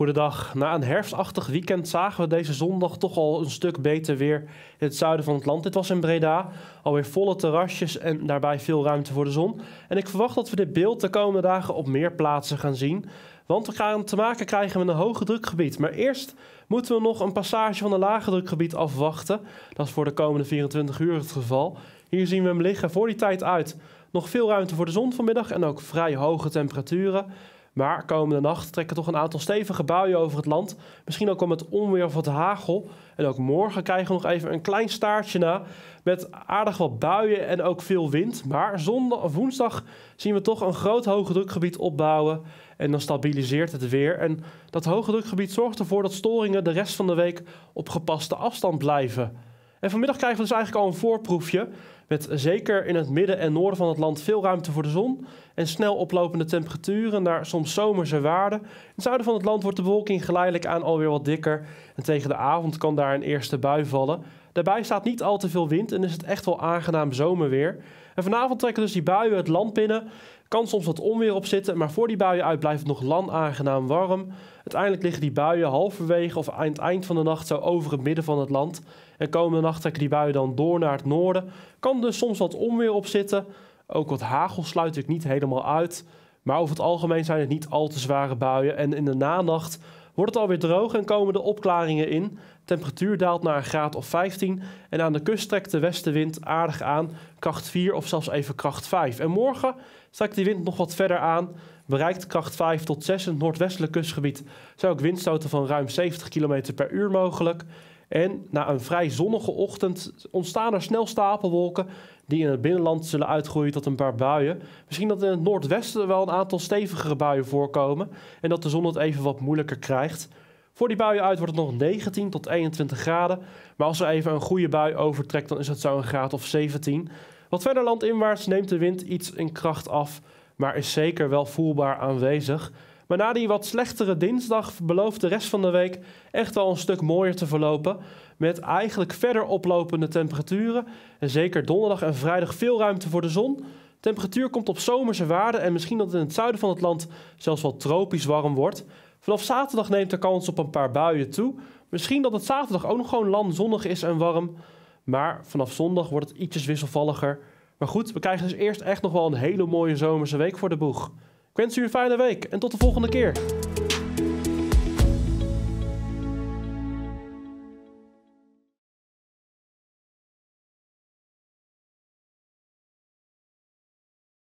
Goedendag. Na een herfstachtig weekend zagen we deze zondag toch al een stuk beter weer in het zuiden van het land. Dit was in Breda, alweer volle terrasjes en daarbij veel ruimte voor de zon. En ik verwacht dat we dit beeld de komende dagen op meer plaatsen gaan zien. Want we gaan te maken krijgen met een hoge drukgebied. Maar eerst moeten we nog een passage van een lage drukgebied afwachten. Dat is voor de komende 24 uur het geval. Hier zien we hem liggen voor die tijd uit. Nog veel ruimte voor de zon vanmiddag en ook vrij hoge temperaturen. Maar komende nacht trekken toch een aantal stevige buien over het land. Misschien ook wel met onweer of wat hagel. En ook morgen krijgen we nog even een klein staartje na. Met aardig wat buien en ook veel wind. Maar zondag woensdag zien we toch een groot hoge drukgebied opbouwen. En dan stabiliseert het weer. En dat hoge drukgebied zorgt ervoor dat storingen de rest van de week op gepaste afstand blijven. En vanmiddag krijgen we dus eigenlijk al een voorproefje. Met zeker in het midden en noorden van het land veel ruimte voor de zon. En snel oplopende temperaturen naar soms zomerse waarden. In het zuiden van het land wordt de bewolking geleidelijk aan alweer wat dikker. En tegen de avond kan daar een eerste bui vallen. Daarbij staat niet al te veel wind en is het echt wel aangenaam zomerweer. En vanavond trekken dus die buien het land binnen. Kan soms wat onweer op zitten, maar voor die buien uit blijft het nog lang aangenaam warm. Uiteindelijk liggen die buien halverwege of aan het eind van de nacht zo over het midden van het land. En komende nacht trekken die buien dan door naar het noorden. Kan dus soms wat onweer op zitten. Ook wat hagel sluit ik niet helemaal uit. Maar over het algemeen zijn het niet al te zware buien. En in de nanacht wordt het alweer droog en komen de opklaringen in. Temperatuur daalt naar een graad of 15 en aan de kust trekt de westenwind aardig aan, kracht 4 of zelfs even kracht 5. En morgen strekt die wind nog wat verder aan, bereikt kracht 5 tot 6 in het noordwestelijk kustgebied. Zijn ook windstoten van ruim 70 km per uur mogelijk. En na een vrij zonnige ochtend ontstaan er snel stapelwolken die in het binnenland zullen uitgroeien tot een paar buien. Misschien dat in het noordwesten wel een aantal stevigere buien voorkomen en dat de zon het even wat moeilijker krijgt. Voor die buien uit wordt het nog 19 tot 21 graden. Maar als er even een goede bui overtrekt, dan is het zo een graad of 17. Wat verder landinwaarts neemt de wind iets in kracht af, maar is zeker wel voelbaar aanwezig. Maar na die wat slechtere dinsdag belooft de rest van de week echt wel een stuk mooier te verlopen. Met eigenlijk verder oplopende temperaturen. En zeker donderdag en vrijdag veel ruimte voor de zon. Temperatuur komt op zomerse waarden en misschien dat het in het zuiden van het land zelfs wel tropisch warm wordt. Vanaf zaterdag neemt de kans op een paar buien toe. Misschien dat het zaterdag ook nog gewoon land zonnig is en warm. Maar vanaf zondag wordt het ietsjes wisselvalliger. Maar goed, we krijgen dus eerst echt nog wel een hele mooie zomerse week voor de boeg. Ik wens u een fijne week en tot de volgende keer.